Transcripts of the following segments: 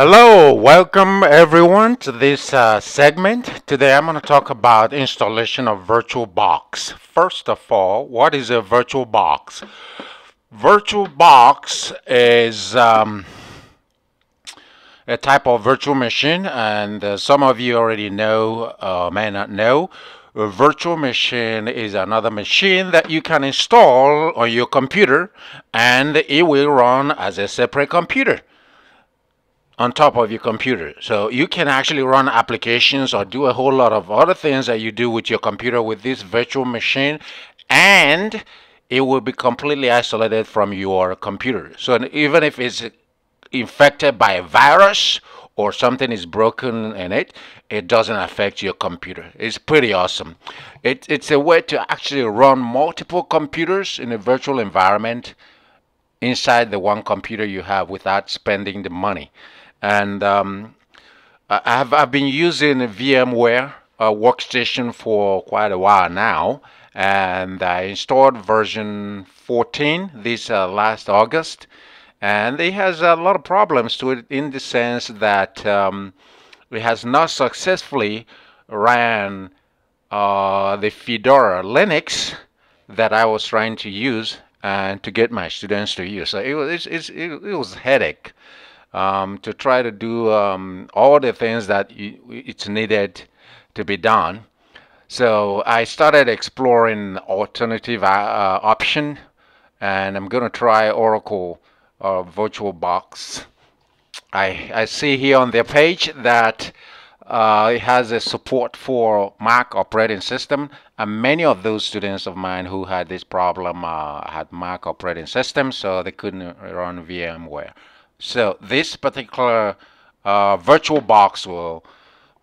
Hello, welcome everyone to this uh, segment. Today I'm going to talk about installation of VirtualBox. First of all, what is a VirtualBox? VirtualBox is um, a type of virtual machine, and uh, some of you already know, uh, may not know. A virtual machine is another machine that you can install on your computer, and it will run as a separate computer on top of your computer. So you can actually run applications or do a whole lot of other things that you do with your computer with this virtual machine and it will be completely isolated from your computer. So even if it's infected by a virus or something is broken in it, it doesn't affect your computer. It's pretty awesome. It, it's a way to actually run multiple computers in a virtual environment inside the one computer you have without spending the money and um, I've, I've been using VMware uh, workstation for quite a while now. And I installed version 14 this uh, last August. And it has a lot of problems to it in the sense that um, it has not successfully ran uh, the Fedora Linux that I was trying to use and to get my students to use. So it was, it, it, it was a headache um, to try to do um, all the things that it's needed to be done. So I started exploring alternative uh, uh option and I'm going to try Oracle uh, VirtualBox. I, I see here on their page that uh, it has a support for Mac operating system and many of those students of mine who had this problem uh, had Mac operating system so they couldn't run VMware. So this particular uh, VirtualBox will,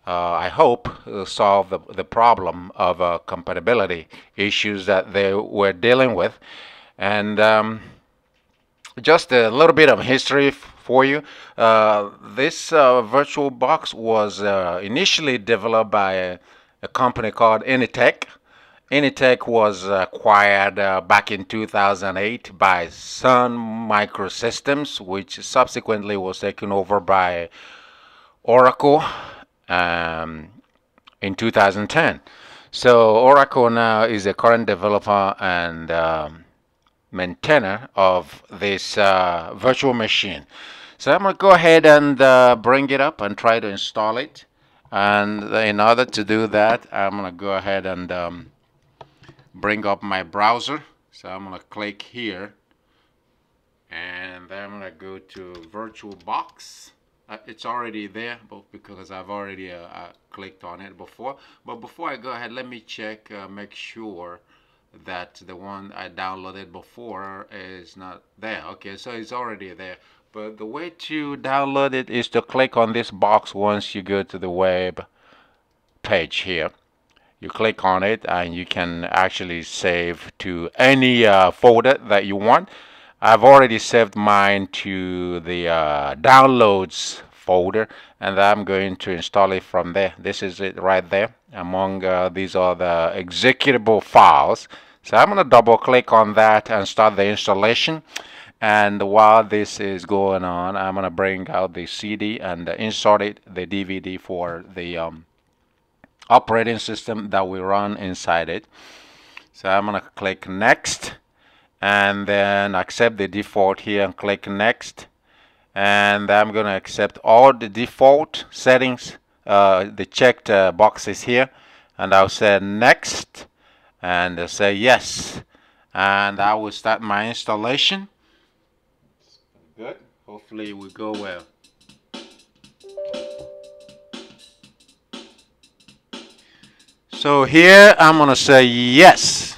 uh, I hope, uh, solve the, the problem of uh, compatibility issues that they were dealing with. And um, just a little bit of history for you. Uh, this uh, VirtualBox was initially developed by a, a company called Innotek. Innotek was acquired uh, back in 2008 by Sun Microsystems, which subsequently was taken over by Oracle um, in 2010. So Oracle now is a current developer and um, maintainer of this uh, virtual machine. So I'm going to go ahead and uh, bring it up and try to install it. And in order to do that, I'm going to go ahead and um, bring up my browser. So I'm gonna click here. And then I'm gonna go to VirtualBox. Uh, it's already there but because I've already uh, uh, clicked on it before. But before I go ahead let me check uh, make sure that the one I downloaded before is not there. Okay so it's already there. But the way to download it is to click on this box once you go to the web page here you click on it and you can actually save to any uh, folder that you want. I've already saved mine to the uh, downloads folder and I'm going to install it from there. This is it right there among uh, these are the executable files. So I'm going to double click on that and start the installation. And while this is going on I'm going to bring out the CD and insert it the DVD for the um, operating system that we run inside it. So I'm going to click next and then accept the default here and click next. And I'm going to accept all the default settings uh, the checked uh, boxes here. And I'll say next and I'll say yes. And I will start my installation. Good. Hopefully it will go well So here I'm going to say yes.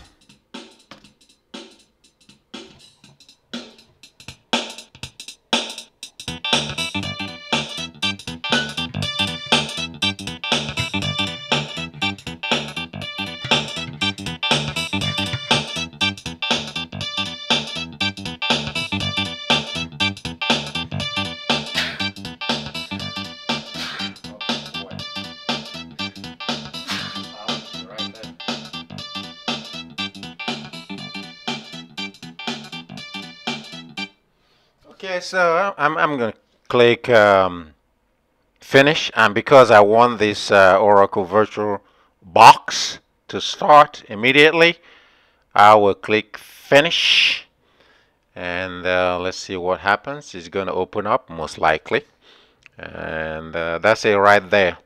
So I'm, I'm going to click um, finish. And because I want this uh, Oracle Virtual Box to start immediately I will click finish. And uh, let's see what happens. It's going to open up most likely. And uh, that's it right there.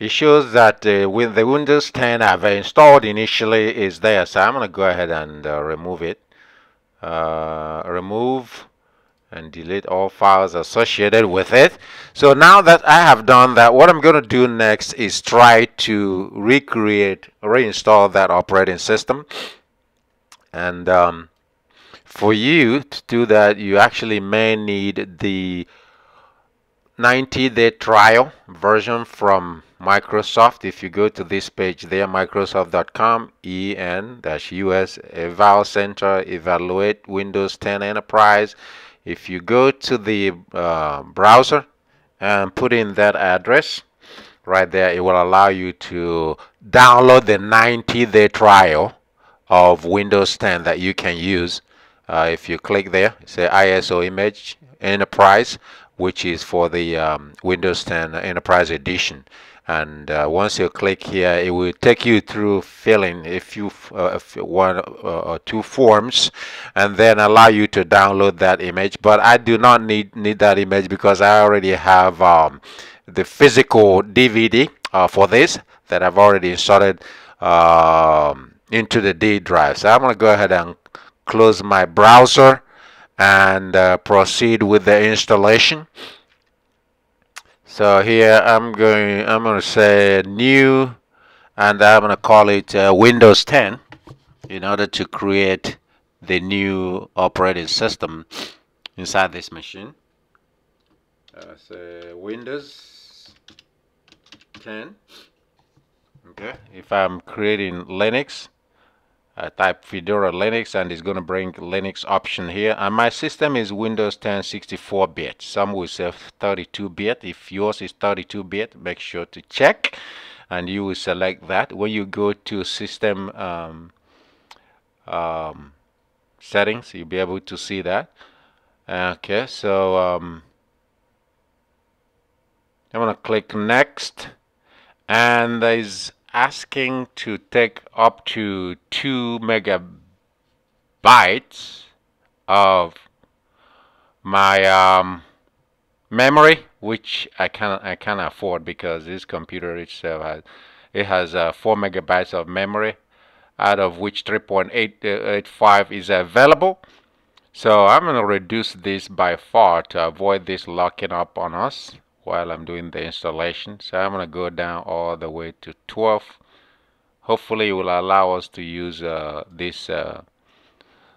It shows that uh, with the Windows 10 I've installed initially is there. So I'm going to go ahead and uh, remove it. Uh, remove and delete all files associated with it so now that I have done that what I'm going to do next is try to recreate reinstall that operating system and um, for you to do that you actually may need the 90-day trial version from Microsoft. If you go to this page there, microsoft.com, en-us, eval center, evaluate Windows 10 Enterprise. If you go to the uh, browser and put in that address, right there, it will allow you to download the 90-day trial of Windows 10 that you can use. Uh, if you click there, say ISO image enterprise, which is for the um, Windows 10 Enterprise Edition. And uh, once you click here, it will take you through filling a few, uh, one uh, or two forms, and then allow you to download that image. But I do not need need that image because I already have um, the physical DVD uh, for this that I've already inserted um, into the D drive. So I'm going to go ahead and close my browser and uh, proceed with the installation so here I'm going I'm to say new and I'm going to call it uh, Windows 10 in order to create the new operating system inside this machine. Uh, Windows 10 okay if I'm creating Linux I type Fedora Linux and it's going to bring Linux option here. And my system is Windows 10 64-bit some will say 32-bit if yours is 32-bit make sure to check and you will select that. When you go to system um, um, settings you'll be able to see that. Okay so um, I'm gonna click next. And there's asking to take up to 2 megabytes of my um, memory which I can I can afford because this computer itself has it has uh, 4 megabytes of memory out of which 3.85 is available. So I'm going to reduce this by far to avoid this locking up on us while I'm doing the installation. So I'm going to go down all the way to 12. Hopefully it will allow us to use uh, this uh,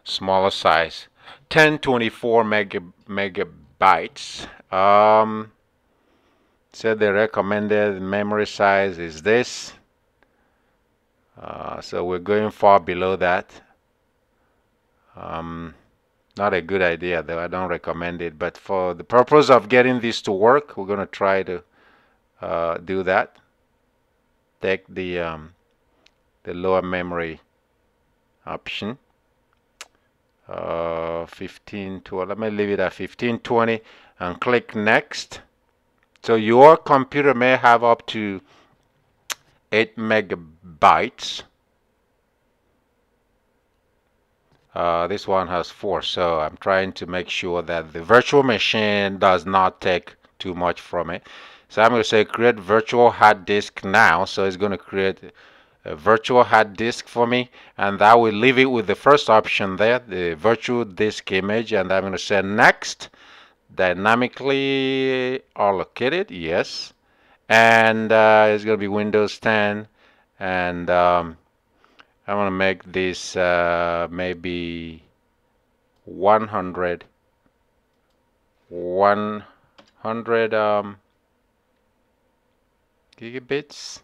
smaller size. 1024 mega, megabytes. Um, so the recommended memory size is this. Uh, so we're going far below that. Um, not a good idea though. I don't recommend it. But for the purpose of getting this to work we're gonna try to uh, do that. Take the um, the lower memory option. Uh, 15 to let me leave it at 1520 and click next. So your computer may have up to 8 megabytes Uh, this one has four so I'm trying to make sure that the virtual machine does not take too much from it. So I'm going to say create virtual hard disk now. So it's going to create a virtual hard disk for me and I will leave it with the first option there the virtual disk image and I'm going to say next dynamically allocated yes. And uh, it's going to be Windows 10 and um, I want to make this uh, maybe 100 100 um, gigabits.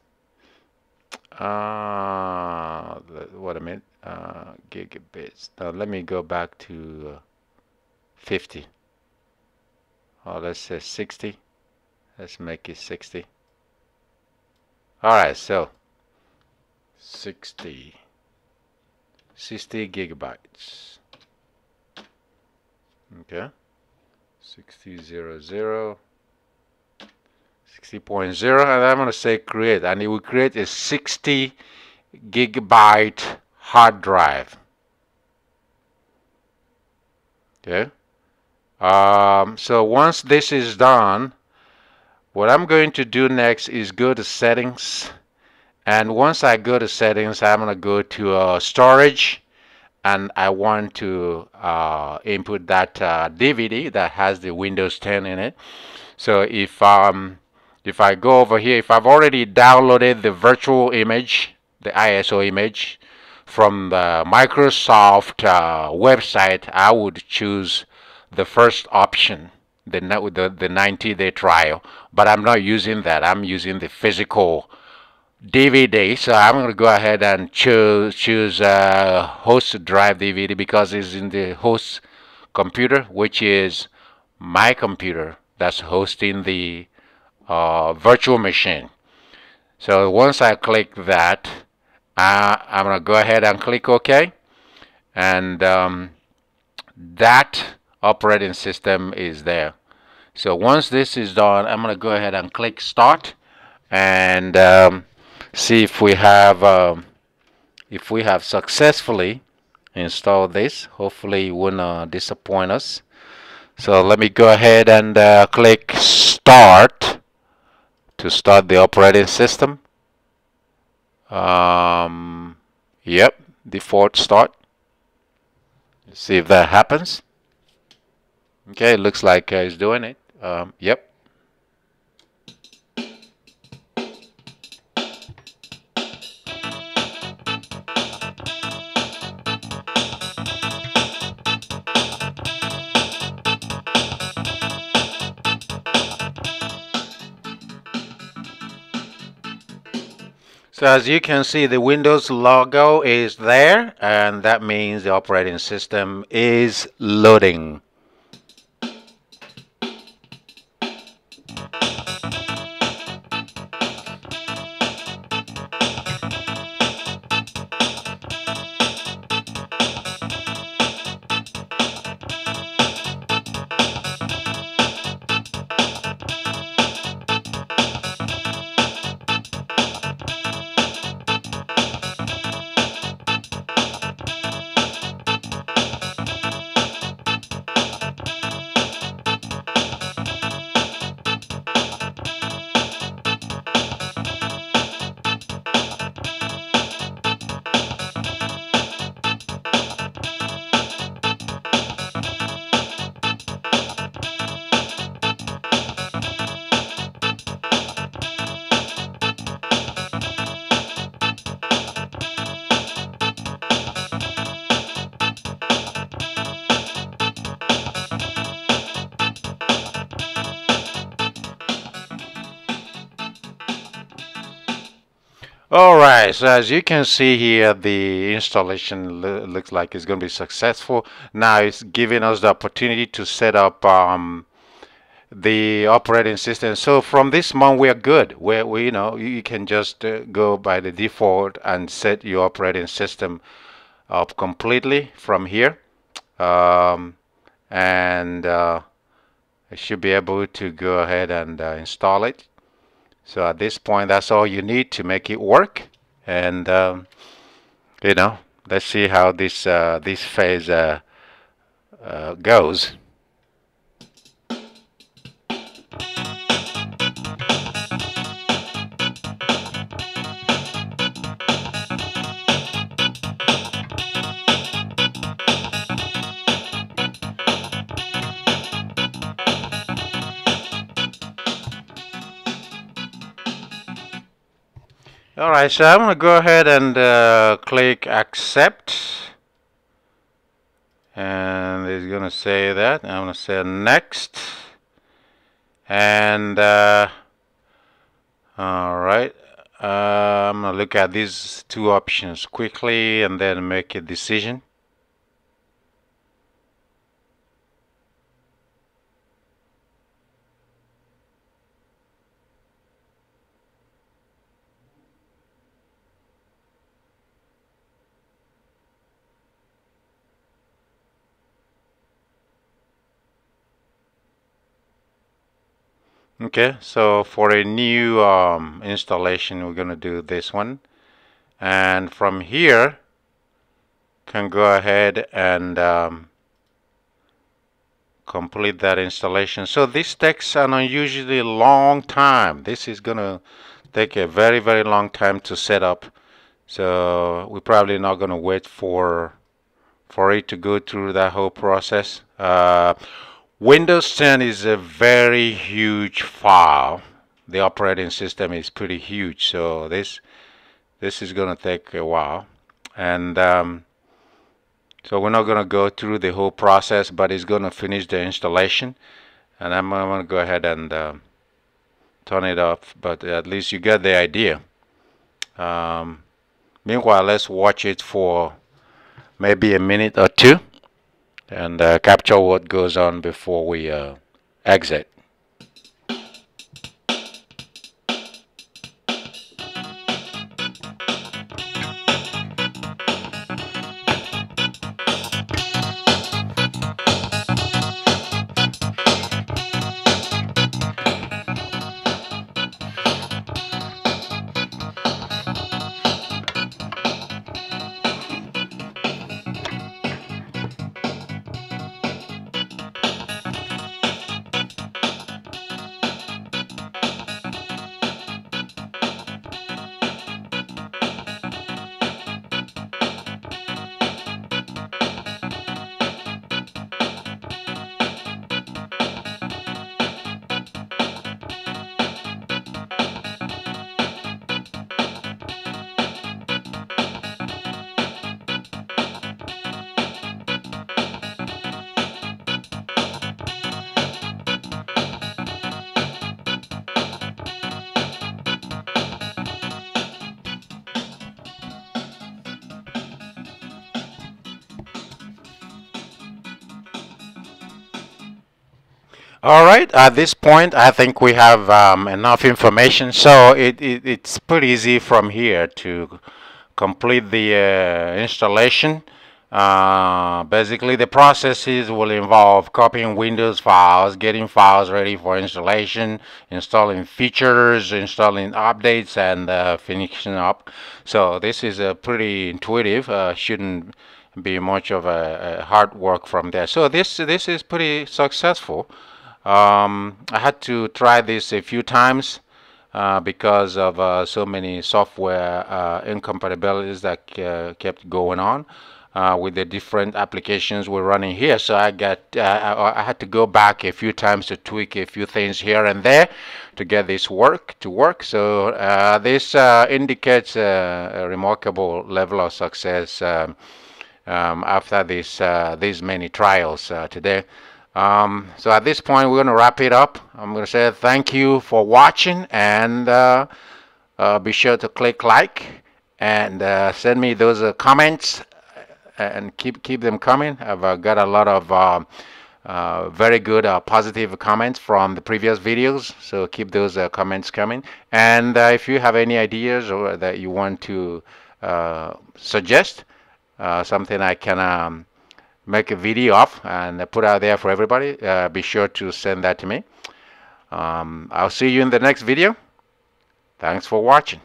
Uh, what I meant uh, gigabits. Now let me go back to uh, 50 oh let's say 60 let's make it 60 alright so 60 60 gigabytes. Okay. 6000 60.0 and I'm going to say create and it will create a 60 gigabyte hard drive. Okay. Um, so once this is done what I'm going to do next is go to settings and once I go to settings I'm gonna go to uh, storage and I want to uh, input that uh, DVD that has the Windows 10 in it. So if um, if I go over here if I've already downloaded the virtual image the ISO image from the Microsoft uh, website I would choose the first option the, the, the 90 day trial. But I'm not using that. I'm using the physical DVD so I'm going to go ahead and choose choose uh, host drive DVD because it's in the host computer which is my computer that's hosting the uh, virtual machine. So once I click that uh, I'm going to go ahead and click OK. And um, that operating system is there. So once this is done I'm going to go ahead and click start. And um, see if we have um, if we have successfully installed this. Hopefully it won't uh, disappoint us. So let me go ahead and uh, click start to start the operating system. Um, yep default start. See if that happens. Okay looks like uh, it's doing it. Um, yep So as you can see, the Windows logo is there, and that means the operating system is loading. Alright, so as you can see here, the installation lo looks like it's going to be successful. Now it's giving us the opportunity to set up um, the operating system. So from this month, we are good. We, you know, you can just uh, go by the default and set your operating system up completely from here. Um, and uh, should be able to go ahead and uh, install it. So at this point, that's all you need to make it work. And um, you know, let's see how this uh, this phase uh, uh, goes. Alright, so I'm going to go ahead and uh, click accept. And it's going to say that. I'm going to say next. And, uh, alright, uh, I'm going to look at these two options quickly and then make a decision. Okay so for a new um, installation we're gonna do this one. And from here can go ahead and um, complete that installation. So this takes an unusually long time. This is gonna take a very very long time to set up. So we're probably not gonna wait for for it to go through that whole process. Uh, Windows 10 is a very huge file the operating system is pretty huge so this this is gonna take a while and um, so we're not going to go through the whole process, but it's going to finish the installation. And I'm going to go ahead and uh, turn it off, but at least you get the idea. Um, meanwhile, let's watch it for maybe a minute or two and uh, capture what goes on before we uh, exit. All right, at this point, I think we have um, enough information. So it, it, it's pretty easy from here to complete the uh, installation. Uh, basically, the processes will involve copying Windows files, getting files ready for installation, installing features, installing updates, and uh, finishing up. So this is a pretty intuitive. Uh, shouldn't be much of a, a hard work from there. So this this is pretty successful. Um, I had to try this a few times uh, because of uh, so many software uh, incompatibilities that uh, kept going on uh, with the different applications we're running here. So I got uh, I, I, had to go back a few times to tweak a few things here and there to get this work to work. So this indicates a, remarkable level of success um, um, after this these many trials today. Um, so at this point, we're going to wrap it up. I'm going to say thank you for watching and uh, uh, be sure to click like and uh, send me those uh, comments and keep keep them coming. I've uh, got a lot of uh, very good positive comments from the previous videos, so keep those comments coming. And if you have any ideas or that you want to suggest, something I can um, make a video of and put out there for everybody, uh, be sure to send that to me. Um, I'll see you in the next video. Thanks for watching.